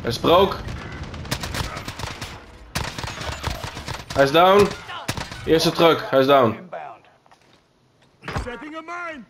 Hij is broke. Hij is down. Eerste truck, hij is down. Setting a mine!